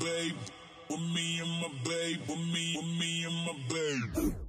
babe. With me and my babe. With me, with me and my babe.